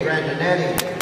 Grandinetti.